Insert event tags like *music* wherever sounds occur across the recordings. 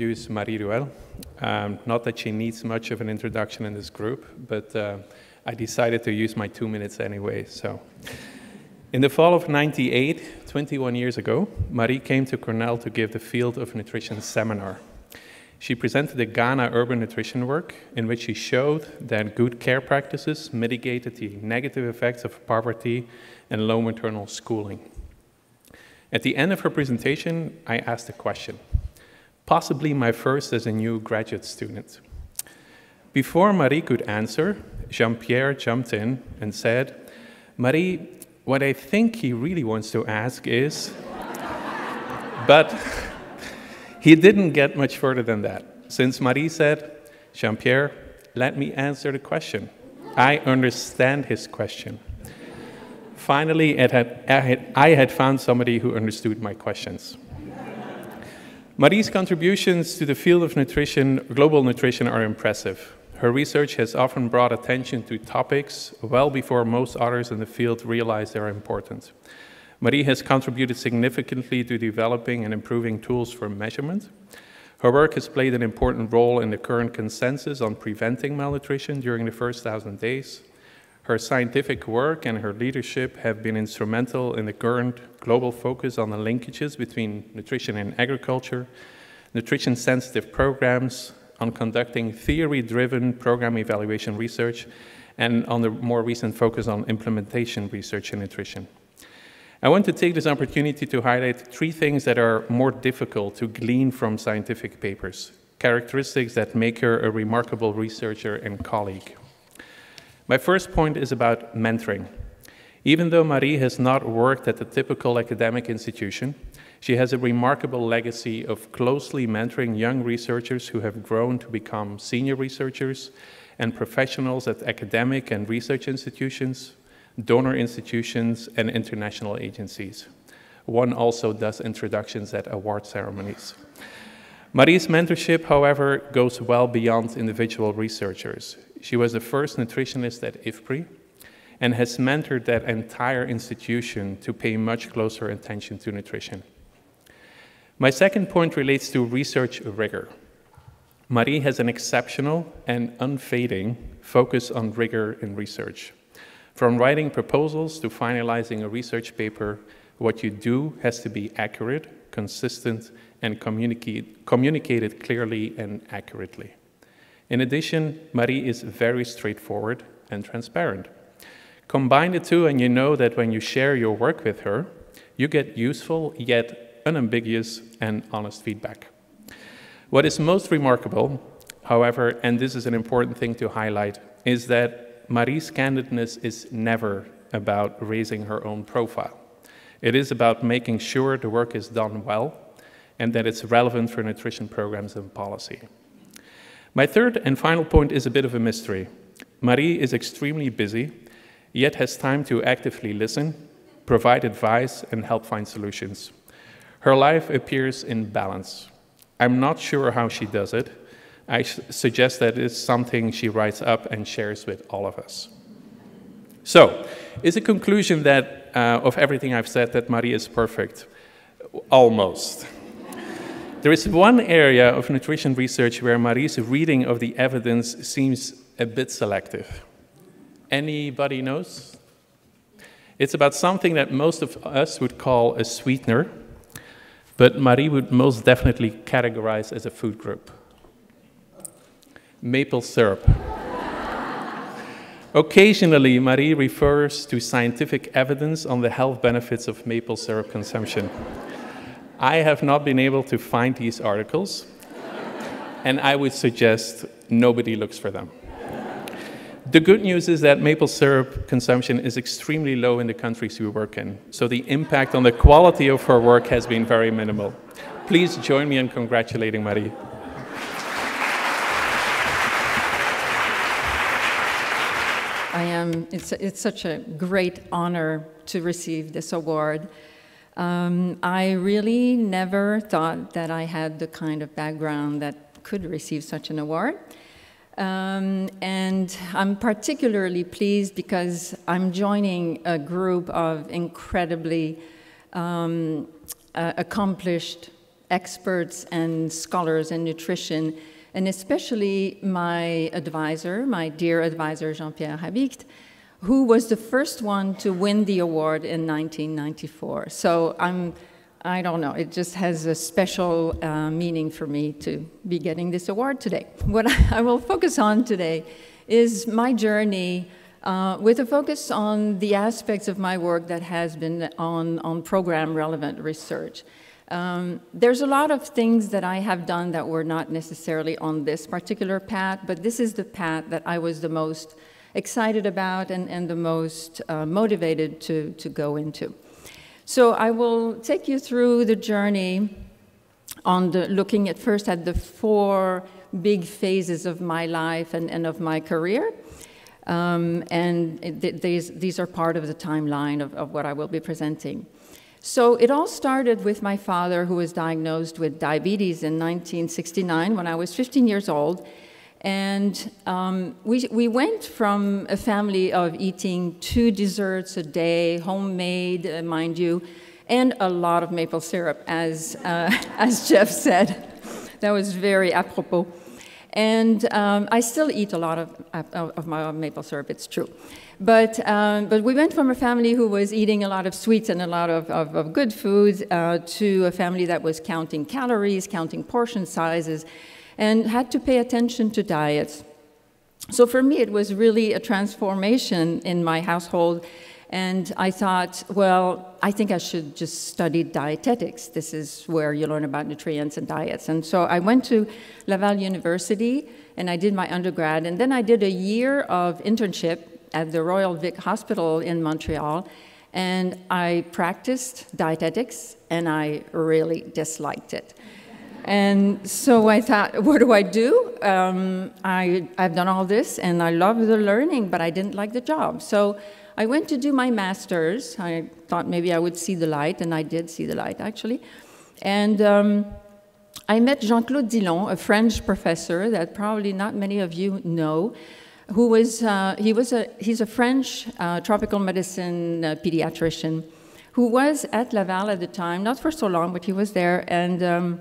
introduce Marie Ruel. Um, not that she needs much of an introduction in this group, but uh, I decided to use my two minutes anyway. So, in the fall of 98, 21 years ago, Marie came to Cornell to give the Field of Nutrition seminar. She presented the Ghana urban nutrition work, in which she showed that good care practices mitigated the negative effects of poverty and low maternal schooling. At the end of her presentation, I asked a question, possibly my first as a new graduate student. Before Marie could answer, Jean Pierre jumped in and said, Marie, what I think he really wants to ask is, *laughs* but *laughs* he didn't get much further than that, since Marie said, Jean Pierre, let me answer the question. I understand his question. Finally, had, I, had, I had found somebody who understood my questions. Marie's contributions to the field of nutrition, global nutrition, are impressive. Her research has often brought attention to topics well before most others in the field realize their importance. Marie has contributed significantly to developing and improving tools for measurement. Her work has played an important role in the current consensus on preventing malnutrition during the first thousand days. Her scientific work and her leadership have been instrumental in the current global focus on the linkages between nutrition and agriculture, nutrition sensitive programs, on conducting theory driven program evaluation research, and on the more recent focus on implementation research in nutrition. I want to take this opportunity to highlight three things that are more difficult to glean from scientific papers, characteristics that make her a remarkable researcher and colleague. My first point is about mentoring. Even though Marie has not worked at the typical academic institution, she has a remarkable legacy of closely mentoring young researchers who have grown to become senior researchers and professionals at academic and research institutions, donor institutions, and international agencies. One also does introductions at award ceremonies. Marie's mentorship, however, goes well beyond individual researchers. She was the first nutritionist at IFPRI and has mentored that entire institution to pay much closer attention to nutrition. My second point relates to research rigor. Marie has an exceptional and unfading focus on rigor in research. From writing proposals to finalizing a research paper, what you do has to be accurate, consistent, and communicate, communicated clearly and accurately. In addition, Marie is very straightforward and transparent. Combine the two, and you know that when you share your work with her, you get useful yet unambiguous and honest feedback. What is most remarkable, however, and this is an important thing to highlight, is that Marie's candidness is never about raising her own profile. It is about making sure the work is done well and that it's relevant for nutrition programs and policy. My third and final point is a bit of a mystery. Marie is extremely busy, yet has time to actively listen, provide advice, and help find solutions. Her life appears in balance. I'm not sure how she does it, I suggest that it's something she writes up and shares with all of us. So, is a conclusion that uh, of everything I've said that Marie is perfect? Almost. There is one area of nutrition research where Marie's reading of the evidence seems a bit selective. Anybody knows? It's about something that most of us would call a sweetener, but Marie would most definitely categorize as a food group maple syrup. *laughs* Occasionally, Marie refers to scientific evidence on the health benefits of maple syrup consumption. I have not been able to find these articles, and I would suggest nobody looks for them. The good news is that maple syrup consumption is extremely low in the countries we work in, so the impact on the quality of her work has been very minimal. Please join me in congratulating Marie. I am, it's, it's such a great honor to receive this award. Um, I really never thought that I had the kind of background that could receive such an award. Um, and I'm particularly pleased because I'm joining a group of incredibly um, uh, accomplished experts and scholars in nutrition, and especially my advisor, my dear advisor, Jean Pierre Habicht, who was the first one to win the award in 1994. So I'm, I don't know, it just has a special uh, meaning for me to be getting this award today. What *laughs* I will focus on today is my journey uh, with a focus on the aspects of my work that has been on, on program relevant research. Um, there's a lot of things that I have done that were not necessarily on this particular path, but this is the path that I was the most excited about and, and the most uh, motivated to, to go into. So I will take you through the journey on the, looking at first at the four big phases of my life and, and of my career. Um, and it, these, these are part of the timeline of, of what I will be presenting. So it all started with my father, who was diagnosed with diabetes in 1969 when I was 15 years old. And um, we, we went from a family of eating two desserts a day, homemade, uh, mind you, and a lot of maple syrup, as, uh, *laughs* as Jeff said. That was very apropos. And um, I still eat a lot of, of my maple syrup, it's true. But, um, but we went from a family who was eating a lot of sweets and a lot of, of, of good foods uh, to a family that was counting calories, counting portion sizes, and had to pay attention to diets. So for me, it was really a transformation in my household. And I thought, well, I think I should just study dietetics. This is where you learn about nutrients and diets. And so I went to Laval University and I did my undergrad. And then I did a year of internship at the Royal Vic Hospital in Montreal. And I practiced dietetics and I really disliked it. And so I thought, *laughs* what do I do? Um, I, I've done all this and I love the learning, but I didn't like the job. So I went to do my master's. I thought maybe I would see the light, and I did see the light actually. And um, I met Jean Claude Dillon, a French professor that probably not many of you know, who was, uh, he was a, he's a French uh, tropical medicine uh, pediatrician who was at Laval at the time, not for so long, but he was there. And um,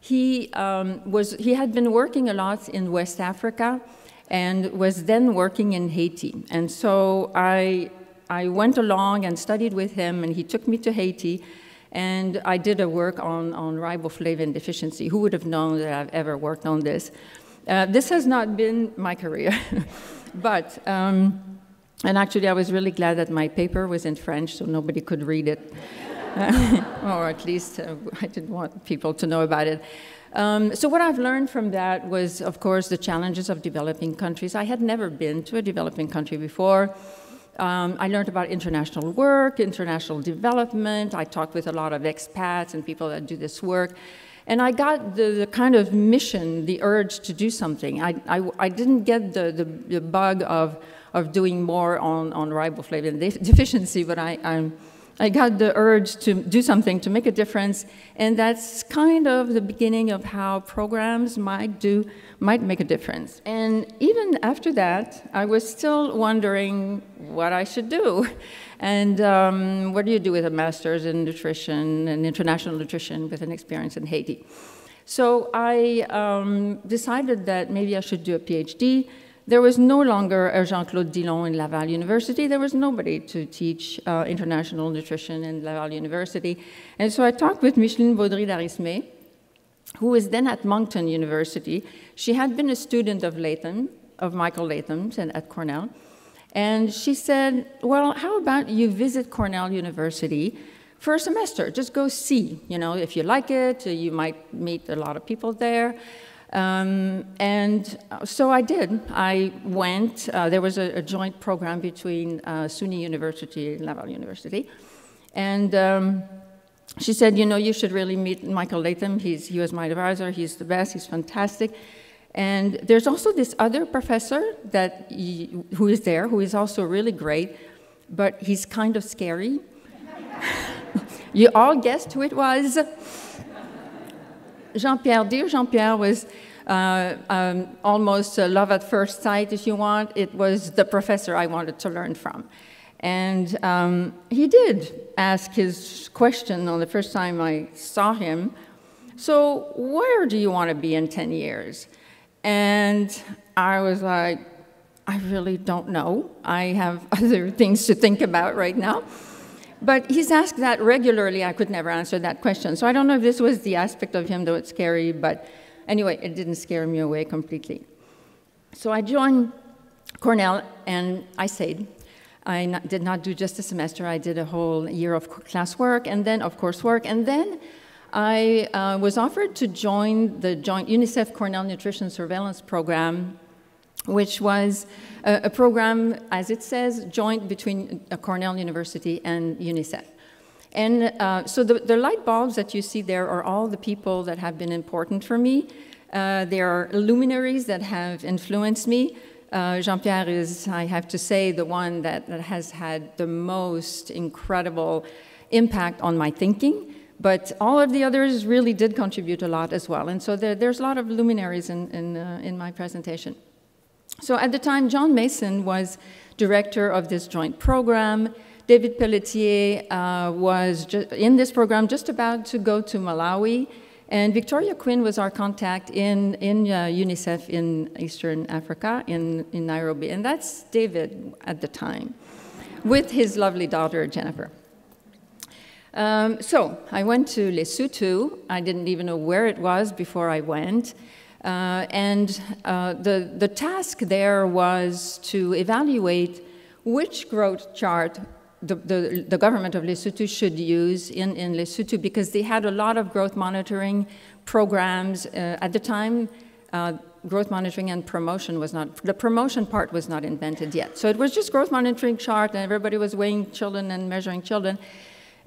he, um, was, he had been working a lot in West Africa and was then working in Haiti. And so I, I went along and studied with him, and he took me to Haiti. And I did a work on, on riboflavin deficiency. Who would have known that I've ever worked on this? Uh, this has not been my career, *laughs* but, um, and actually I was really glad that my paper was in French so nobody could read it. *laughs* or at least uh, I didn't want people to know about it. Um, so what I've learned from that was, of course, the challenges of developing countries. I had never been to a developing country before. Um, I learned about international work, international development. I talked with a lot of expats and people that do this work. And I got the, the kind of mission, the urge to do something. I, I, I didn't get the, the, the, bug of, of doing more on, on riboflavin deficiency, but I, I'm, I got the urge to do something to make a difference, and that's kind of the beginning of how programs might do might make a difference. And even after that, I was still wondering what I should do. *laughs* And um, what do you do with a master's in nutrition and international nutrition with an experience in Haiti? So I um, decided that maybe I should do a PhD there was no longer a Jean-Claude Dillon in Laval University. There was nobody to teach uh, international nutrition in Laval University. And so I talked with Micheline Beaudry-Darisme, who was then at Moncton University. She had been a student of Latham, of Michael Latham's and at Cornell. And she said, well, how about you visit Cornell University for a semester? Just go see, you know, if you like it, you might meet a lot of people there. Um, and so I did. I went. Uh, there was a, a, joint program between uh, SUNY University and Laval University. And um, she said, you know, you should really meet Michael Latham. He's, he was my advisor. He's the best. He's fantastic. And there's also this other professor that he, who is there, who is also really great, but he's kind of scary. *laughs* you all guessed who it was. Jean-Pierre, dear Jean-Pierre was uh, um, almost love at first sight, if you want. It was the professor I wanted to learn from. And um, he did ask his question on the first time I saw him. So, where do you want to be in 10 years? And I was like, I really don't know. I have *laughs* other things to think about right now. But he's asked that regularly. I could never answer that question. So I don't know if this was the aspect of him that was scary, but anyway, it didn't scare me away completely. So I joined Cornell and I stayed. I not, did not do just a semester, I did a whole year of classwork and then of coursework. And then I uh, was offered to join the joint UNICEF Cornell Nutrition Surveillance Program which was a, a, program, as it says, joint between Cornell University and UNICEF. And uh, so the, the, light bulbs that you see there are all the people that have been important for me. Uh, they are luminaries that have influenced me. Uh, Jean-Pierre is, I have to say, the one that, that, has had the most incredible impact on my thinking. But all of the others really did contribute a lot as well. And so there, there's a lot of luminaries in, in, uh, in my presentation. So at the time, John Mason was director of this joint program. David Pelletier uh, was in this program just about to go to Malawi. And Victoria Quinn was our contact in, in uh, UNICEF in Eastern Africa, in, in Nairobi. And that's David at the time, with his lovely daughter, Jennifer. Um, so I went to Lesotho. I didn't even know where it was before I went. Uh, and uh, the, the task there was to evaluate which growth chart the, the, the, government of Lesotho should use in, in Lesotho because they had a lot of growth monitoring programs. Uh, at the time, uh, growth monitoring and promotion was not, the promotion part was not invented yet. So it was just growth monitoring chart and everybody was weighing children and measuring children.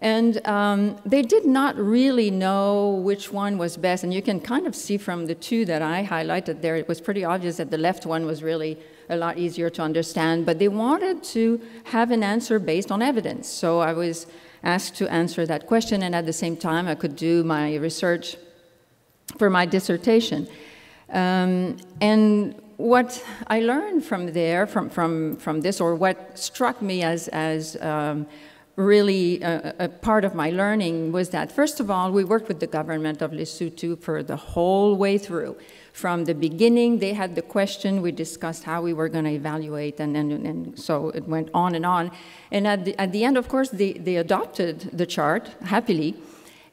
And um, they did not really know which one was best. And you can kind of see from the two that I highlighted there, it was pretty obvious that the left one was really a lot easier to understand. But they wanted to have an answer based on evidence. So I was asked to answer that question. And at the same time, I could do my research for my dissertation. Um, and what I learned from there, from, from, from this, or what struck me as, as um, really uh, a, a, part of my learning was that, first of all, we worked with the government of Lesotho for the whole way through. From the beginning, they had the question, we discussed how we were going to evaluate, and, and, and so it went on and on. And at the, at the end, of course, they, they adopted the chart happily.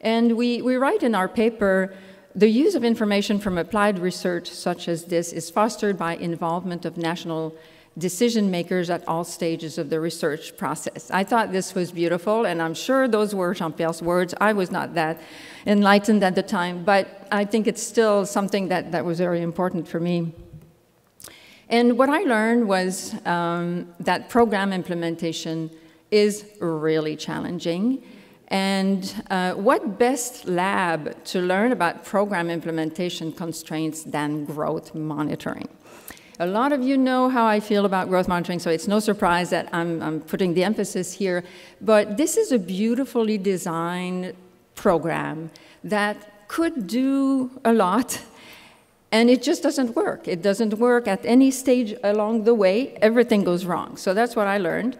And we, we write in our paper, the use of information from applied research such as this is fostered by involvement of national decision makers at all stages of the research process. I thought this was beautiful, and I'm sure those were Jean Pierre's words. I was not that enlightened at the time, but I think it's still something that, that was very important for me. And what I learned was um, that program implementation is really challenging. And uh, what best lab to learn about program implementation constraints than growth monitoring? A lot of you know how I feel about growth monitoring, so it's no surprise that I'm, I'm putting the emphasis here. But this is a beautifully designed program that could do a lot and it just doesn't work. It doesn't work at any stage along the way. Everything goes wrong. So that's what I learned.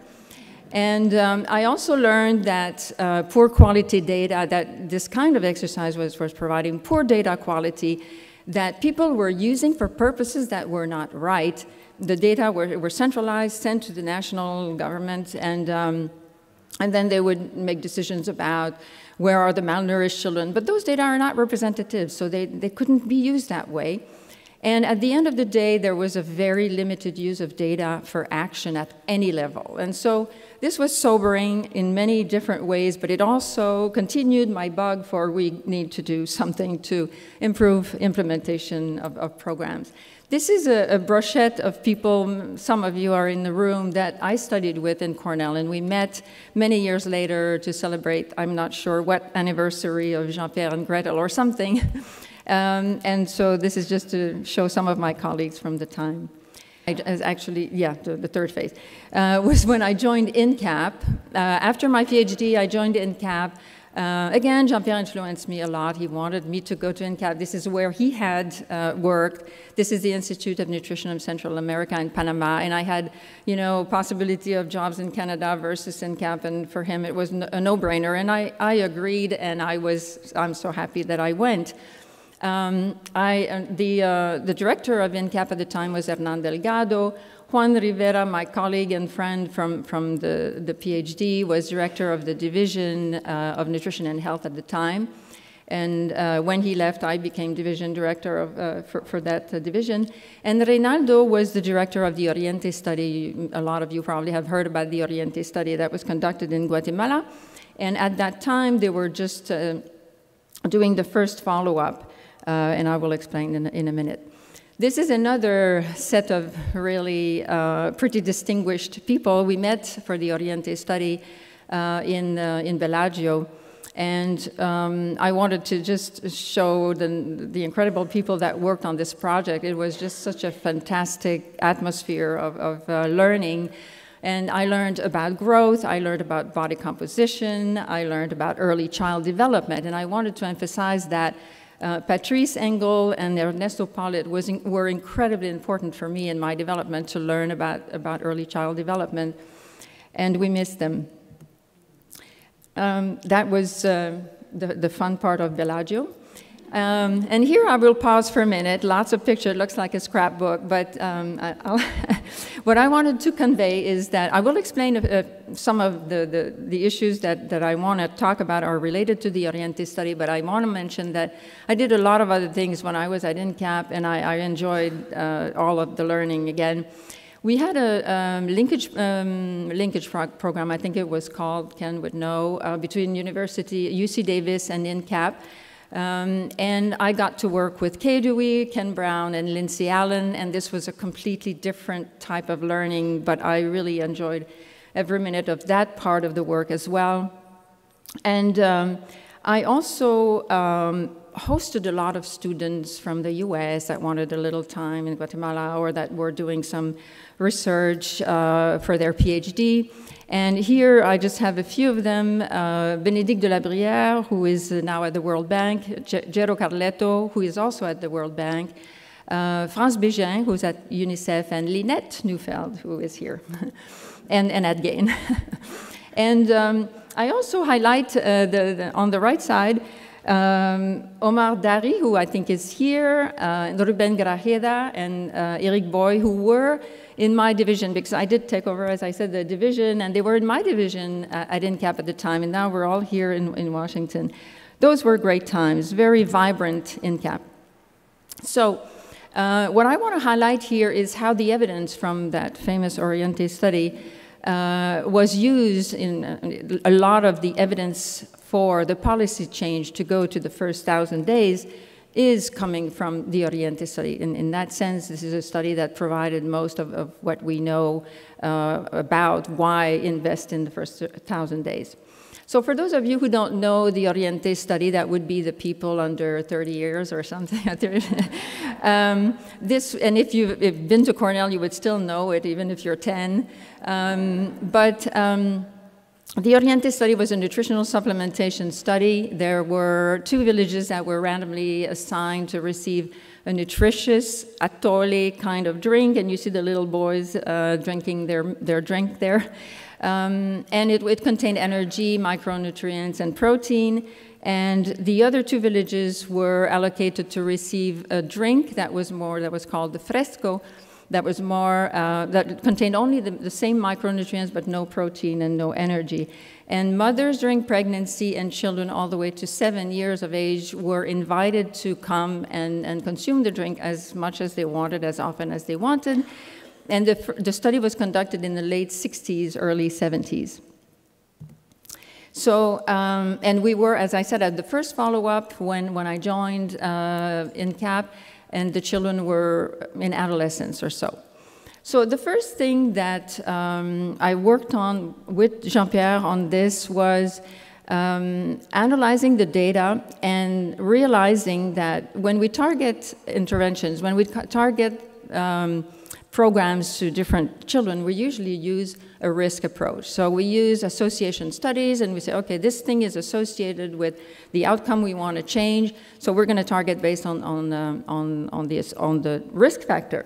And um, I also learned that uh, poor quality data, that this kind of exercise was, was providing poor data quality that people were using for purposes that were not right. The data were, were centralized, sent to the national government, and, um, and then they would make decisions about where are the malnourished children. But those data are not representative, so they, they couldn't be used that way. And at the end of the day, there was a very limited use of data for action at any level. And so this was sobering in many different ways, but it also continued my bug for we need to do something to improve implementation of, of programs. This is a, a, brochette of people, some of you are in the room, that I studied with in Cornell, and we met many years later to celebrate, I'm not sure what anniversary of Jean-Pierre and Gretel or something. *laughs* Um, and so this is just to show some of my colleagues from the time. I, actually, yeah, the, the third phase uh, *laughs* was when I joined INCAP. Uh, after my PhD, I joined INCAP. Uh, again, Jean-Pierre influenced me a lot. He wanted me to go to INCAP. This is where he had uh, worked. This is the Institute of Nutrition of Central America in Panama, and I had, you know, possibility of jobs in Canada versus INCAP, and for him it was a no-brainer, and I, I agreed, and I was, I'm so happy that I went. Um, I, uh, the, uh, the director of INCAP at the time was Hernan Delgado, Juan Rivera, my colleague and friend from, from the, the PhD, was director of the Division uh, of Nutrition and Health at the time. And uh, when he left, I became division director of, uh, for, for, that uh, division. And Reynaldo was the director of the Oriente study. A lot of you probably have heard about the Oriente study that was conducted in Guatemala. And at that time, they were just uh, doing the first follow up. Uh, and I will explain in, in a minute. This is another set of really uh, pretty distinguished people. We met for the Oriente study uh, in, uh, in Bellagio. And um, I wanted to just show the, the incredible people that worked on this project. It was just such a fantastic atmosphere of, of uh, learning. And I learned about growth, I learned about body composition, I learned about early child development. And I wanted to emphasize that uh, Patrice Engle and Ernesto Pollitt in, were incredibly important for me in my development to learn about, about early child development, and we missed them. Um, that was uh, the, the fun part of Bellagio. Um, and here I will pause for a minute. Lots of pictures, looks like a scrapbook, but um, I, *laughs* what I wanted to convey is that I will explain uh, some of the, the, the, issues that, that I want to talk about are related to the Oriente study, but I want to mention that I did a lot of other things when I was at INCAP, and I, I enjoyed uh, all of the learning again. We had a um, linkage, um, linkage pro program, I think it was called, Ken would know, uh, between University, UC Davis and INCAP. Um, and I got to work with Kay Dewey, Ken Brown, and Lindsay Allen, and this was a completely different type of learning, but I really enjoyed every minute of that part of the work as well. And um, I also um, hosted a lot of students from the US that wanted a little time in Guatemala or that were doing some research uh, for their PhD. And here I just have a few of them. Uh, Bénédicte de la Brière, who is now at the World Bank, Gero Carletto, who is also at the World Bank, uh, France Bégin, who's at UNICEF, and Lynette Neufeld, who is here, *laughs* and, and at GAIN. *laughs* and um, I also highlight uh, the, the, on the right side um, Omar Dary, who I think is here, uh, Ruben Grajeda, and uh, Eric Boy, who were in my division, because I did take over, as I said, the division, and they were in my division uh, at INCAP at the time, and now we're all here in, in Washington. Those were great times, very vibrant INCAP. So, uh, what I want to highlight here is how the evidence from that famous Oriente study uh, was used in uh, a lot of the evidence for the policy change to go to the first thousand days is coming from the Oriente study. In, in that sense, this is a study that provided most of, of what we know uh, about why invest in the first thousand days. So for those of you who don't know the Oriente study, that would be the people under 30 years or something. *laughs* um, this, and if you've been to Cornell, you would still know it, even if you're 10. Um, but um, the Oriente study was a nutritional supplementation study. There were two villages that were randomly assigned to receive a nutritious atole kind of drink, and you see the little boys uh, drinking their, their drink there. Um, and it, it contained energy, micronutrients, and protein. And the other two villages were allocated to receive a drink that was more, that was called the fresco, that was more, uh, that contained only the, the, same micronutrients but no protein and no energy. And mothers during pregnancy and children all the way to seven years of age were invited to come and, and consume the drink as much as they wanted, as often as they wanted. And the, the study was conducted in the late 60s, early 70s. So, um, and we were, as I said, at the first follow-up when, when I joined uh, INCAP, and the children were in adolescence or so. So the first thing that um, I worked on with Jean-Pierre on this was um, analyzing the data and realizing that when we target interventions, when we target um, programs to different children, we usually use a risk approach. So we use association studies and we say, okay, this thing is associated with the outcome we want to change, so we're going to target based on, on, um, on, on, this, on the risk factor.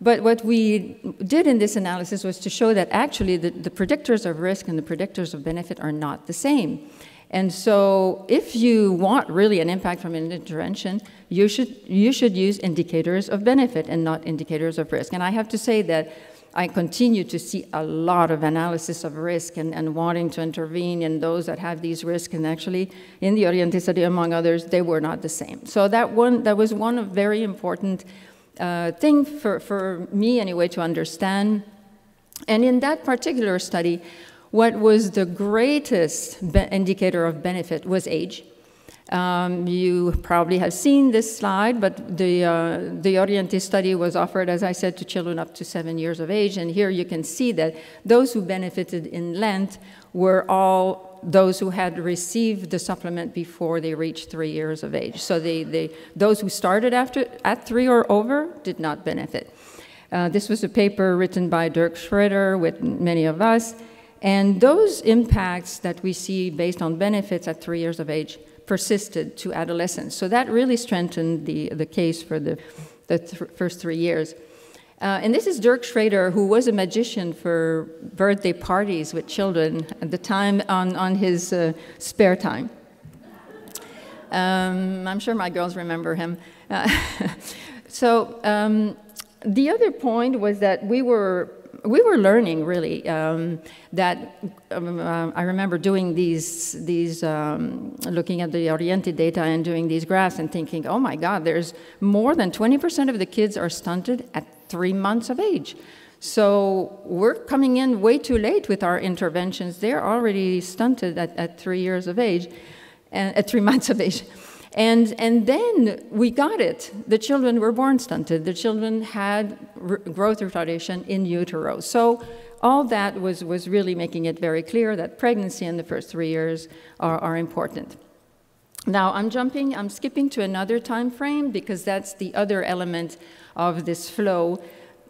But what we did in this analysis was to show that actually the, the predictors of risk and the predictors of benefit are not the same. And so if you want really an impact from an intervention, you should, you should use indicators of benefit and not indicators of risk. And I have to say that I continue to see a lot of analysis of risk and, and wanting to intervene in those that have these risks. And actually, in the Oriente study, among others, they were not the same. So that, one, that was one very important uh, thing for, for me, anyway, to understand. And in that particular study, what was the greatest indicator of benefit was age. Um, you probably have seen this slide, but the, uh, the Oriente study was offered, as I said, to children up to seven years of age. And here you can see that those who benefited in length were all those who had received the supplement before they reached three years of age. So they, they, those who started after, at three or over did not benefit. Uh, this was a paper written by Dirk Schroeder with many of us. And those impacts that we see based on benefits at three years of age persisted to adolescence. So that really strengthened the, the case for the, the th first three years. Uh, and this is Dirk Schroeder, who was a magician for birthday parties with children at the time on, on his uh, spare time. Um, I'm sure my girls remember him. Uh, *laughs* so um, the other point was that we were we were learning really um, that um, uh, I remember doing these these um, looking at the Oriente data and doing these graphs and thinking, oh my God, there's more than 20% of the kids are stunted at three months of age. So we're coming in way too late with our interventions. They're already stunted at, at three years of age, and at three *laughs* months of age. And, and then we got it. The children were born stunted. The children had growth retardation in utero. So all that was, was really making it very clear that pregnancy in the first three years are, are important. Now I'm jumping, I'm skipping to another time frame because that's the other element of this flow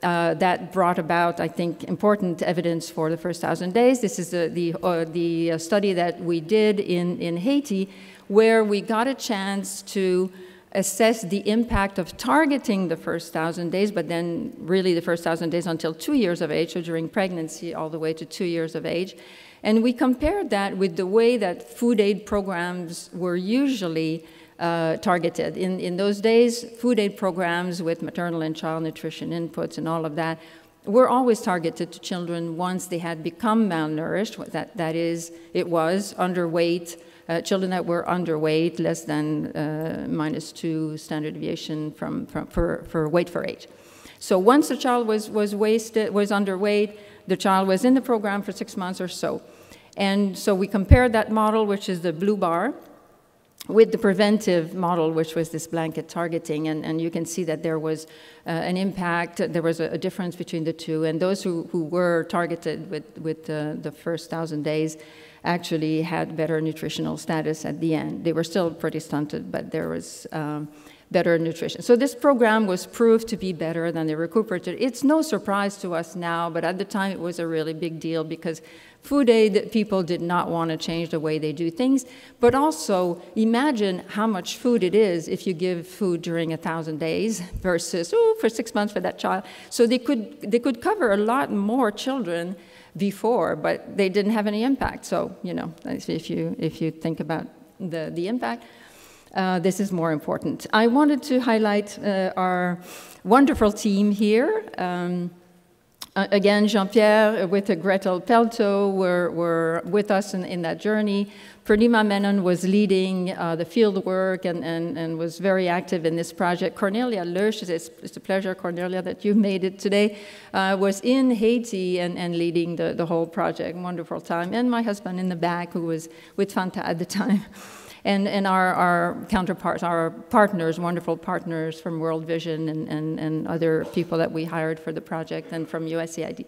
uh, that brought about, I think, important evidence for the first thousand days. This is the, the, uh, the study that we did in, in Haiti where we got a chance to assess the impact of targeting the first thousand days, but then really the first thousand days until two years of age, so during pregnancy all the way to two years of age. And we compared that with the way that food aid programs were usually uh, targeted. In, in those days, food aid programs with maternal and child nutrition inputs and all of that were always targeted to children once they had become malnourished. That, that is, it was underweight, uh, children that were underweight, less than uh, minus two standard deviation from, from, for, for weight for age. So once the child was, was, wasted, was underweight, the child was in the program for six months or so. And so we compared that model, which is the blue bar, with the preventive model, which was this blanket targeting, and, and you can see that there was uh, an impact, there was a, a, difference between the two, and those who, who were targeted with, with uh, the first thousand days actually had better nutritional status at the end. They were still pretty stunted, but there was um, better nutrition. So this program was proved to be better than the recuperative. It's no surprise to us now, but at the time it was a really big deal because food aid people did not want to change the way they do things. But also imagine how much food it is if you give food during a thousand days *laughs* versus, oh, for six months for that child. So they could, they could cover a lot more children before, but they didn't have any impact. So, you know, if you, if you think about the, the impact, uh, this is more important. I wanted to highlight uh, our wonderful team here. Um, again, Jean-Pierre with Gretel Pelto were, were with us in, in that journey. Purnima Menon was leading uh, the field work and, and, and was very active in this project. Cornelia Loechl, it's, it's a pleasure, Cornelia, that you made it today, uh, was in Haiti and, and leading the, the whole project. Wonderful time. And my husband in the back, who was with Fanta at the time. *laughs* and, and our, our counterparts, our partners, wonderful partners from World Vision and, and, and other people that we hired for the project and from USAID.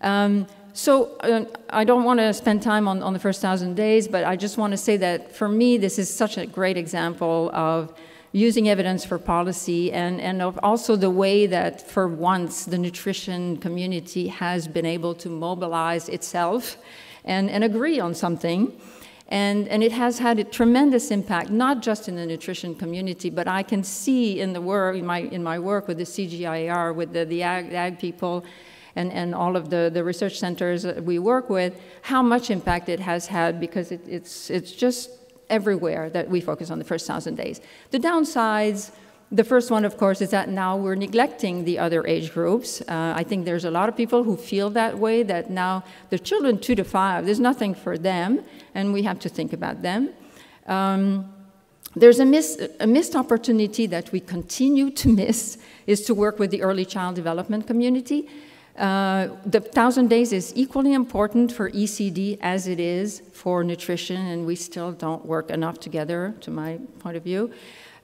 Um, so uh, I don't want to spend time on, on the first thousand days, but I just want to say that for me, this is such a great example of using evidence for policy and, and also the way that for once the nutrition community has been able to mobilize itself and, and agree on something. And, and it has had a tremendous impact, not just in the nutrition community, but I can see in the work, in my, in my work with the CGIAR, with the, the ag, the ag people, and, and all of the, the research centers that we work with, how much impact it has had because it, it's, it's just everywhere that we focus on the first thousand days. The downsides, the first one, of course, is that now we're neglecting the other age groups. Uh, I think there's a lot of people who feel that way, that now the children two to five, there's nothing for them, and we have to think about them. Um, there's a, miss, a, missed opportunity that we continue to miss is to work with the early child development community. Uh, the thousand days is equally important for ECD as it is for nutrition, and we still don't work enough together, to my point of view.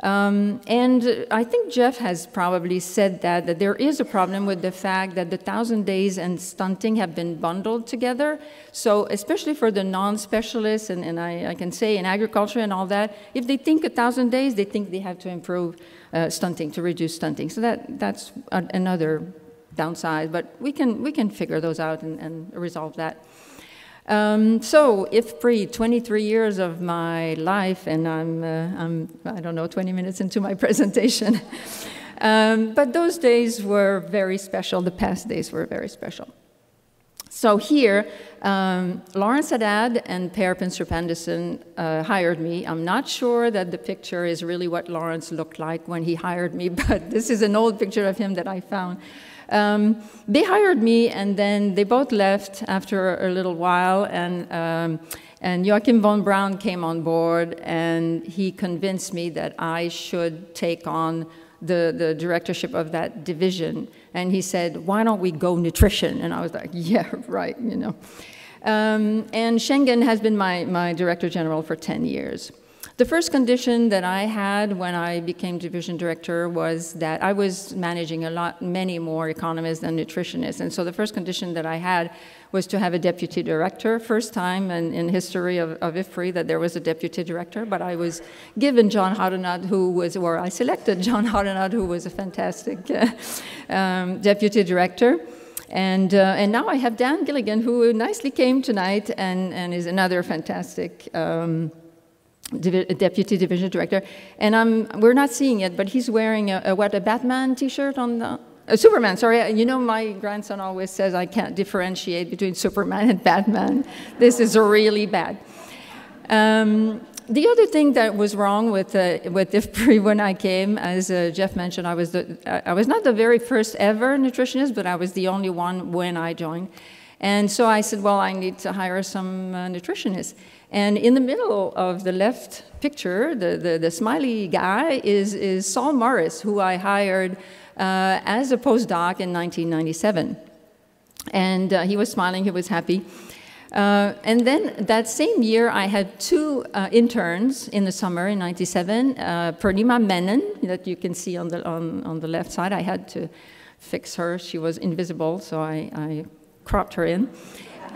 Um, and I think Jeff has probably said that, that there is a problem with the fact that the thousand days and stunting have been bundled together. So especially for the non-specialists, and, and I, I, can say in agriculture and all that, if they think a thousand days, they think they have to improve uh, stunting, to reduce stunting. So that, that's another downside, but we can, we can figure those out and, and resolve that. Um, so, IFPRI, 23 years of my life, and I'm, uh, I'm, I don't know, 20 minutes into my *laughs* presentation. um, but those days were very special. The past days were very special. So here, um, Lawrence Haddad and Per Pinstrup uh, hired me. I'm not sure that the picture is really what Lawrence looked like when he hired me, *laughs* but this is an old picture of him that I found. Um, they hired me, and then they both left after a little while, and, um, and Joachim von Braun came on board, and he convinced me that I should take on the, the directorship of that division. And he said, why don't we go nutrition? And I was like, *laughs* yeah, right, you know. Um, and Shenggen has been my, my director general for 10 years. The first condition that I had when I became division director was that I was managing a lot, many more economists than nutritionists. And so the first condition that I had was to have a deputy director. First time in, in history of, of IFPRI that there was a deputy director, but I was given John Hoddinott, who was, or I selected John Hoddinott, who was a fantastic *laughs* um, deputy director. And, uh, and now I have Dan Gilligan, who nicely came tonight and, and is another fantastic um, deputy division director, and I'm, we're not seeing it, but he's wearing a, a what, a Batman t-shirt on the, a Superman, sorry. You know, my grandson always says I can't differentiate between Superman and Batman. This is really bad. Um, the other thing that was wrong with uh, with IFPRI *laughs* when I came, as uh, Jeff mentioned, I was the, I was not the very first ever nutritionist, but I was the only one when I joined. And so I said, well, I need to hire some uh, nutritionists. And in the middle of the left picture, the, the, the smiley guy, is, is Saul Morris, who I hired uh, as a postdoc in 1997. And uh, he was smiling, he was happy. Uh, and then that same year, I had two uh, interns in the summer in 97. Uh, Purnima Menon, that you can see on the, on, on the left side. I had to fix her. She was invisible, so I, I cropped her in.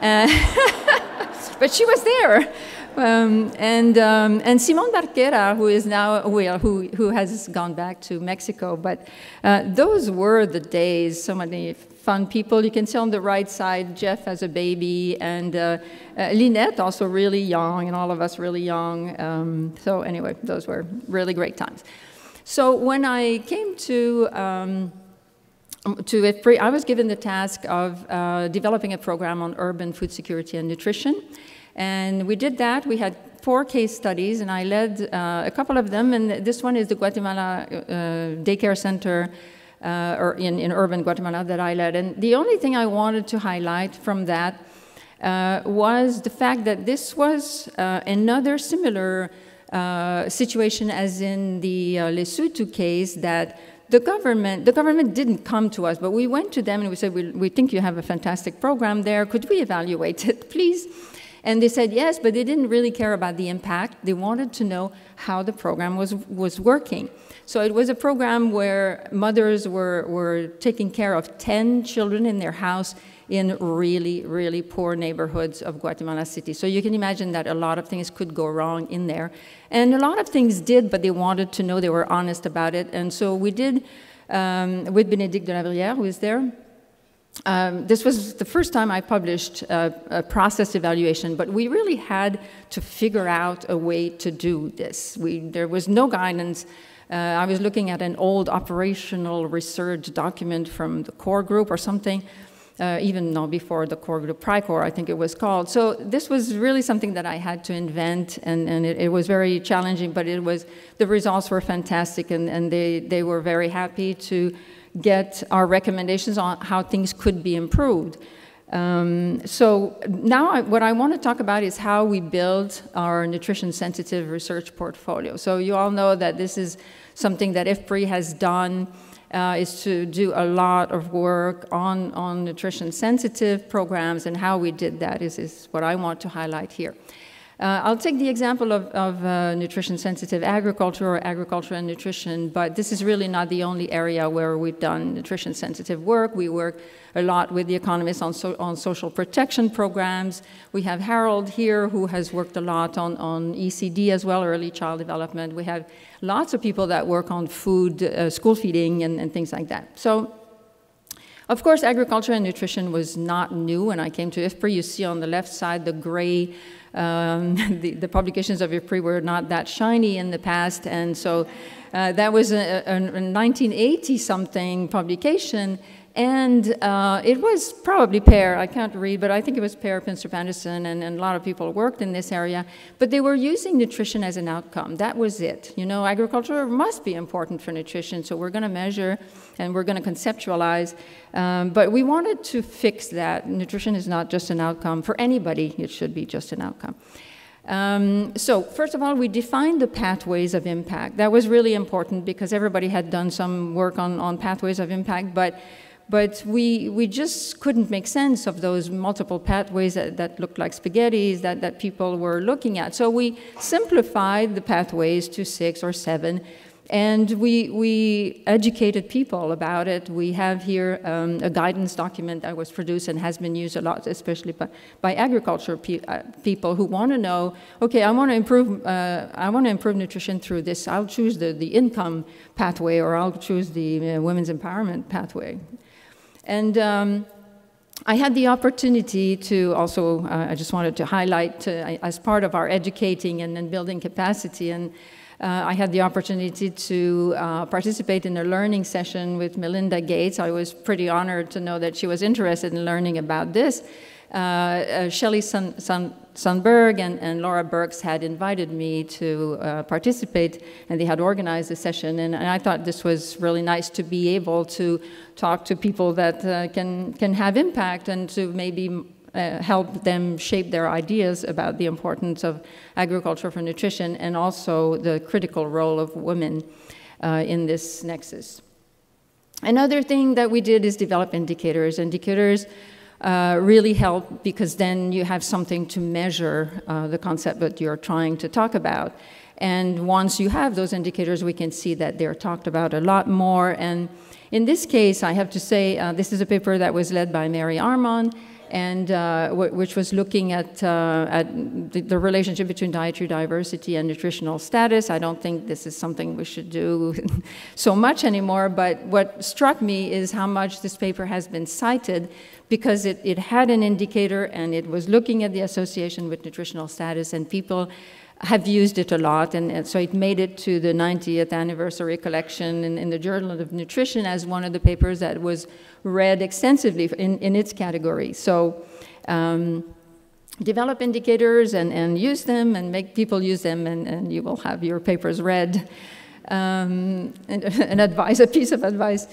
Uh, *laughs* but she was there. Um, and, um, and Simon Barquera, who is now, well, who, who has gone back to Mexico. But uh, those were the days, so many fun people. You can see on the right side, Jeff as a baby, and uh, uh, Lynette also really young, and all of us really young. Um, so anyway, those were really great times. So when I came to um, to IFPRI, I was given the task of uh, developing a program on urban food security and nutrition. And we did that. We had four case studies, and I led uh, a couple of them. And this one is the Guatemala uh, Daycare Center uh, or in, in urban Guatemala that I led. And the only thing I wanted to highlight from that uh, was the fact that this was uh, another similar situation as in the Lesotho case that the government, the government didn't come to us, but we went to them and we said, we, we think you have a fantastic program there. Could we evaluate it, please? And they said yes, but they didn't really care about the impact. They wanted to know how the program was, was working. So it was a program where mothers were, were taking care of 10 children in their house in really, really poor neighborhoods of Guatemala City. So you can imagine that a lot of things could go wrong in there. And a lot of things did, but they wanted to know, they were honest about it. And so we did, um, with Bénédicte de la Brière, who is there, um, this was the first time I published a, a, process evaluation, but we really had to figure out a way to do this. We, there was no guidance. Uh, I was looking at an old operational research document from the core group or something, uh, even not before the core group, PRICOR, I think it was called. So this was really something that I had to invent, and, and it, it, was very challenging, but it was, the results were fantastic, and, and they, they were very happy to get our recommendations on how things could be improved. Um, so now I, what I want to talk about is how we build our nutrition sensitive research portfolio. So you all know that this is something that IFPRI has done uh, is to do a lot of work on, on nutrition sensitive programs and how we did that is, is what I want to highlight here. Uh, I'll take the example of, of uh, nutrition sensitive agriculture or agriculture and nutrition, but this is really not the only area where we've done nutrition sensitive work. We work a lot with the economists on, so, on social protection programs. We have Harold here who has worked a lot on, on ECD as well, early child development. We have lots of people that work on food, uh, school feeding, and, and things like that. So of course, agriculture and nutrition was not new when I came to IFPRI. You see on the left side the gray um, *laughs* the, the, publications of IFPRI were not that shiny in the past, and so uh, that was a, a 1980 something publication. And uh, it was probably Per, I can't read, but I think it was Per, Pinstrup Andersen, and, and, a lot of people worked in this area. But they were using nutrition as an outcome. That was it. You know, agriculture must be important for nutrition, so we're going to measure and we're going to conceptualize. Um, but we wanted to fix that. Nutrition is not just an outcome. For anybody, it should be just an outcome. Um, so first of all, we defined the pathways of impact. That was really important because everybody had done some work on, on pathways of impact, but but we, we just couldn't make sense of those multiple pathways that, that looked like spaghettis that, that people were looking at. So we simplified the pathways to six or seven, and we, we educated people about it. We have here um, a guidance document that was produced and has been used a lot, especially by, by agriculture pe uh, people who want to know, okay, I want to improve, uh, I want to improve nutrition through this. I'll choose the, the income pathway or I'll choose the uh, women's empowerment pathway. And um, I had the opportunity to also, uh, I just wanted to highlight, uh, as part of our educating and, and building capacity, and uh, I had the opportunity to uh, participate in a learning session with Melinda Gates. I was pretty honored to know that she was interested in learning about this. Uh, uh, Shelley Sun, Sun, Sundberg and, and, Laura Burks had invited me to uh, participate, and they had organized a session. And, and, I thought this was really nice to be able to talk to people that uh, can, can have impact and to maybe uh, help them shape their ideas about the importance of agriculture for nutrition and also the critical role of women uh, in this nexus. Another thing that we did is develop indicators. Indicators uh, really help because then you have something to measure uh, the concept that you're trying to talk about. And once you have those indicators, we can see that they're talked about a lot more. And in this case, I have to say, uh, this is a paper that was led by Mary Arimond, and uh, which was looking at, uh, at the, the, relationship between dietary diversity and nutritional status. I don't think this is something we should do *laughs* so much anymore, but what struck me is how much this paper has been cited because it, it had an indicator and it was looking at the association with nutritional status and people have used it a lot, and, and, so it made it to the 90th anniversary collection in, in, the Journal of Nutrition as one of the papers that was read extensively in, in its category. So um, develop indicators and, and use them and make people use them, and, and you will have your papers read. Um, and *laughs* an advice, a piece of advice.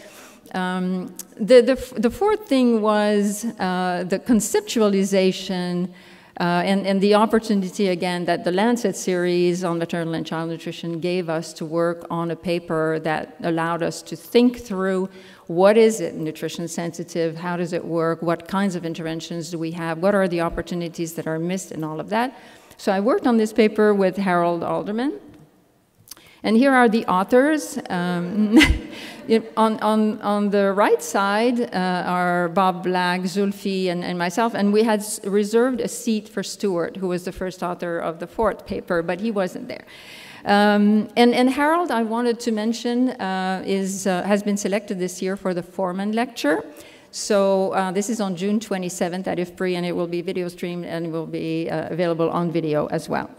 Um, the, the, the, fourth thing was uh, the conceptualization uh, and, and, the opportunity, again, that the Lancet series on maternal and child nutrition gave us to work on a paper that allowed us to think through What is it, nutrition sensitive? How does it work? What kinds of interventions do we have? What are the opportunities that are missed and all of that? So I worked on this paper with Harold Alderman. And here are the authors. Um, *laughs* on, on, on the right side uh, are Bob Black, Zulfi, and, and myself, and we had reserved a seat for Stuart, who was the first author of the fourth paper, but he wasn't there. Um, and, and, Harold, I wanted to mention, uh, is, uh, has been selected this year for the Forman Lecture. So uh, this is on June 27th at IFPRI, and it will be video streamed and will be uh, available on video as well.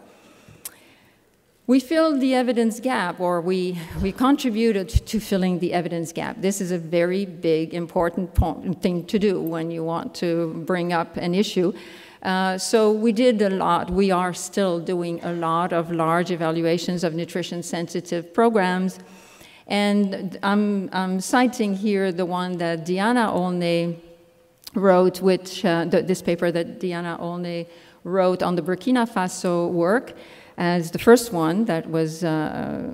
We filled the evidence gap, or we, we contributed to filling the evidence gap. This is a very big, important thing to do when you want to bring up an issue. Uh, so we did a lot. We are still doing a lot of large evaluations of nutrition-sensitive programs. And I'm, I'm, citing here the one that Diana Olney wrote, which uh, this paper that Diana Olney wrote on the Burkina Faso work as the first one that was uh,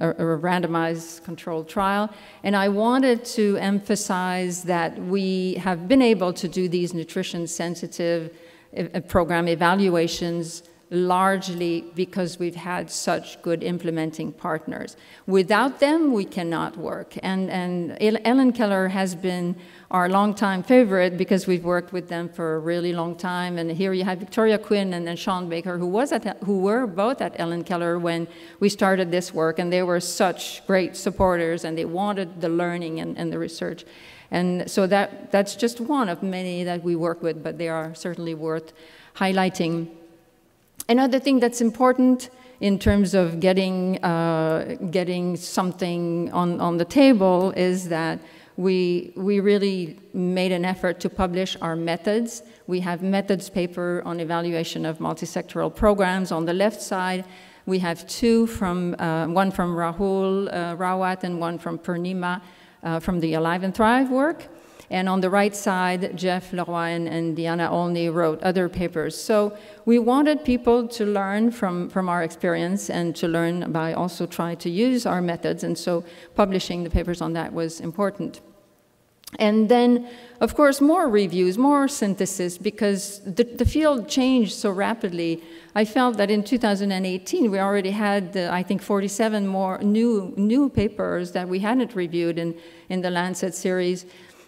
a, a, randomized controlled trial. And I wanted to emphasize that we have been able to do these nutrition sensitive program evaluations largely because we've had such good implementing partners. Without them, we cannot work. And, and Helen Keller has been our longtime favorite because we've worked with them for a really long time. And here you have Victoria Quinn and then Shawn Baker, who, was at, who were both at Helen Keller when we started this work. And they were such great supporters and they wanted the learning and, and the research. And so that, that's just one of many that we work with, but they are certainly worth highlighting. Another thing that's important in terms of getting, uh, getting something on, on the table is that we, we really made an effort to publish our methods. We have methods paper on evaluation of multisectoral programs. On the left side, we have two from, uh, one from Rahul uh, Rawat and one from Purnima uh, from the Alive and Thrive work. And on the right side, Jef Leroy and, and Diana Olney wrote other papers. So we wanted people to learn from, from our experience and to learn by also trying to use our methods. And so publishing the papers on that was important. And then, of course, more reviews, more synthesis, because the, the, field changed so rapidly. I felt that in 2018, we already had, uh, I think, 47 more new, new papers that we hadn't reviewed in, in the Lancet series.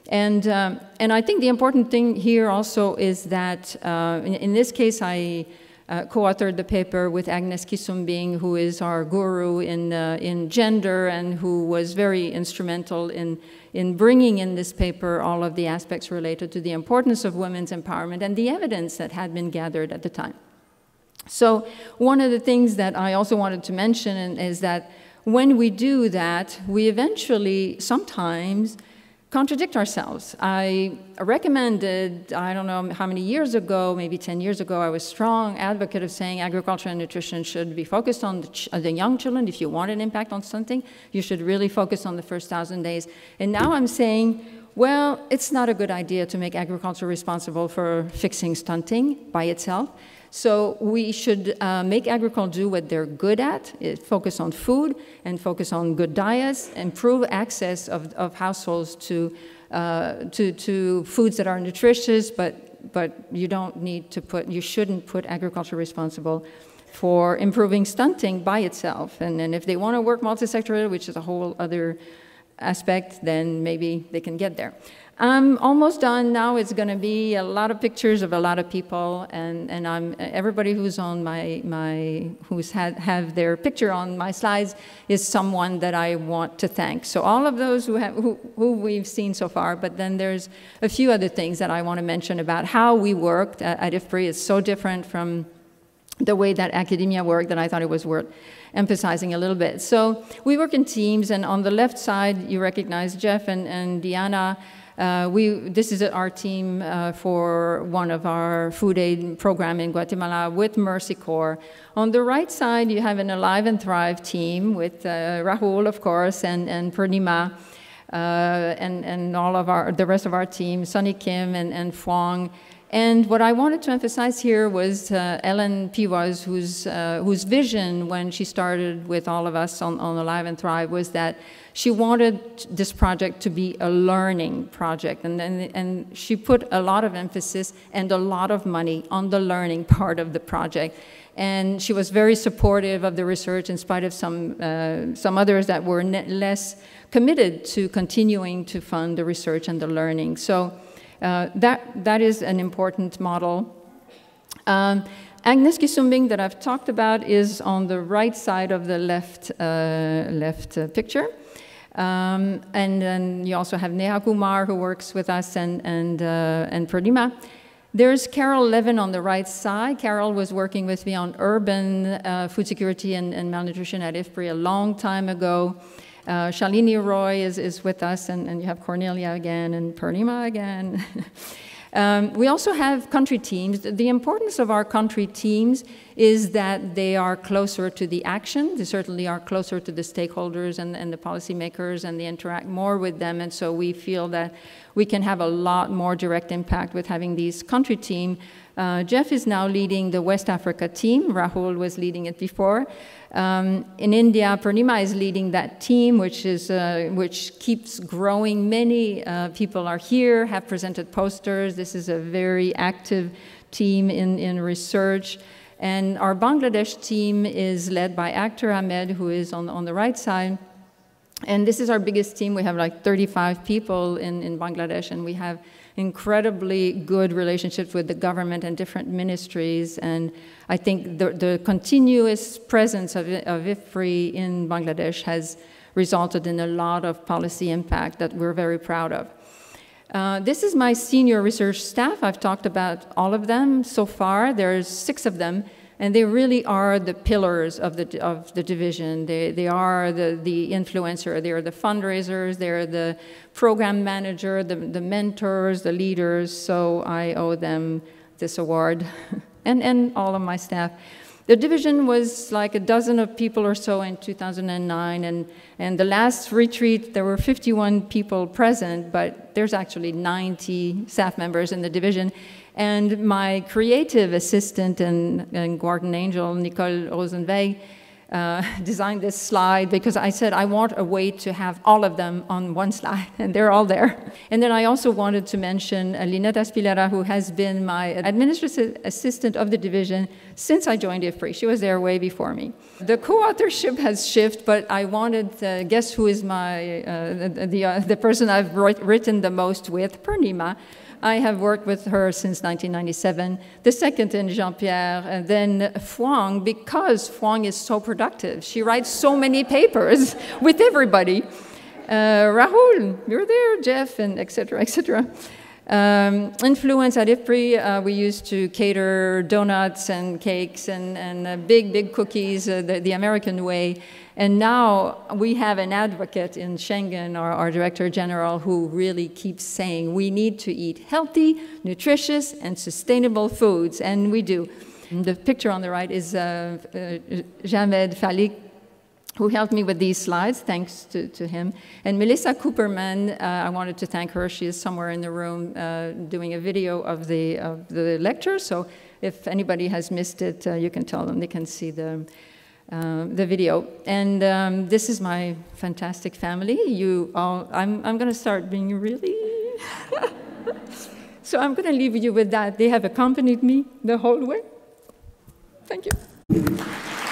And, um, and I think the important thing here also is that uh, in, in, this case, I uh, co-authored the paper with Agnes Quisumbing, who is our guru in, uh, in gender and who was very instrumental in, in bringing in this paper all of the aspects related to the importance of women's empowerment and the evidence that had been gathered at the time. So one of the things that I also wanted to mention is that when we do that, we eventually sometimes contradict ourselves. I recommended, I don't know how many years ago, maybe 10 years ago, I was strong advocate of saying agriculture and nutrition should be focused on the, the, young children. If you want an impact on something, you should really focus on the first thousand days. And now I'm saying, well, it's not a good idea to make agriculture responsible for fixing stunting by itself. So we should uh, make agriculture do what they're good at, focus on food and focus on good diets, improve access of, of households to, uh, to, to foods that are nutritious, but, but you don't need to put, you shouldn't put agriculture responsible for improving stunting by itself. And, and if they want to work multisectoral, which is a whole other aspect, then maybe they can get there. I'm almost done now. It's going to be a lot of pictures of a lot of people, and, and I'm everybody who's on my my who's had have their picture on my slides is someone that I want to thank. So all of those who have who, who we've seen so far, but then there's a few other things that I want to mention about how we worked at, at IFPRI. It's so different from the way that academia worked that I thought it was worth emphasizing a little bit. So we work in teams, and on the left side, you recognize Jeff and, and Diana. Uh, we, this is our team uh, for one of our food aid program in Guatemala with Mercy Corps. On the right side, you have an Alive and Thrive team with uh, Rahul, of course, and, and Purnima. uh, and, and all of our, the rest of our team, Sunny Kim and, and Phuong. And what I wanted to emphasize here was uh, Ellen Piwoz, whose, uh, whose vision when she started with all of us on, on Alive and Thrive was that she wanted this project to be a learning project. And, and, and she put a lot of emphasis and a lot of money on the learning *laughs* part of the project. And she was very supportive of the research in spite of some, uh, some others that were less committed to continuing to fund the research and the learning. So uh, that, that is an important model. Um, Agnes Quisumbing that I've talked about is on the right side of the left, uh, left uh, picture. Um, and then you also have Neha Kumar who works with us and, and, uh, and Purnima. There's Carol Levin on the right side. Carol was working with me on urban uh, food security and, and, malnutrition at IFPRI a long time ago. Uh, Shalini Roy is, is with us, and, and you have Cornelia again and Purnima again. *laughs* Um, we also have country teams. The importance of our country teams is that they are closer to the action. They certainly are closer to the stakeholders and, and the policymakers, and they interact more with them. And so we feel that we can have a lot more direct impact with having these country team. Uh, Jeff is now leading the West Africa team. Rahul was leading it before. Um, in India, Purnima is leading that team, which, is, uh, which keeps growing. Many uh, people are here, have presented posters. This is a very active team in, in research. And our Bangladesh team is led by Akhtar Ahmed, who is on, on the right side. And this is our biggest team. We have like 35 people in, in Bangladesh, and we have incredibly good relationships with the government and different ministries. And I think the, the continuous presence of, of IFPRI in Bangladesh has resulted in a lot of policy impact that we're very proud of. Uh, this is my senior research staff. I've talked about all of them so far. There's six of them. And they really are the pillars of the, of the division. They, they are the, the influencer, they are the fundraisers, they're the program manager, the, the mentors, the leaders. So I owe them this award *laughs* and, and all of my staff. The division was like a dozen of people or so in 2009, and, and the last retreat, there were 51 people present, but there's actually 90 staff members in the division. And my creative assistant and, and guardian angel, Nicole Rosenvaig, uh, *laughs* designed this slide because I said I want a way to have all of them on one slide, *laughs* and they're all there. And then I also wanted to mention uh, Lineta Spilera, who has been my administrative assistant of the division since I joined IFPRI. She was there way before me. The co-authorship has shifted, but I wanted, uh, guess who is my, uh, the, the, uh, the person I've written the most with, Purnima. I have worked with her since 1997. The second in Jean-Pierre, and then Phuong, because Phuong is so productive. She writes so many papers *laughs* with everybody. Uh, Rahul, you're there, Jeff, and etc., etc. Um, influence at IFPRI, uh, we used to cater donuts and cakes and, and uh, big, big cookies, uh, the, the, American way. And now we have an advocate in Shenggen, our, our, director general, who really keeps saying we need to eat healthy, nutritious, and sustainable foods, and we do. The picture on the right is uh, Jamed Falik, who helped me with these slides, thanks to, to him. And Melissa Cooperman, uh, I wanted to thank her. She is somewhere in the room uh, doing a video of the, of the lecture. So if anybody has missed it, uh, you can tell them they can see the, uh, the video. And um, this is my fantastic family. You all, I'm, I'm going to start being really... *laughs* so I'm going to leave you with that. They have accompanied me the whole way. Thank you.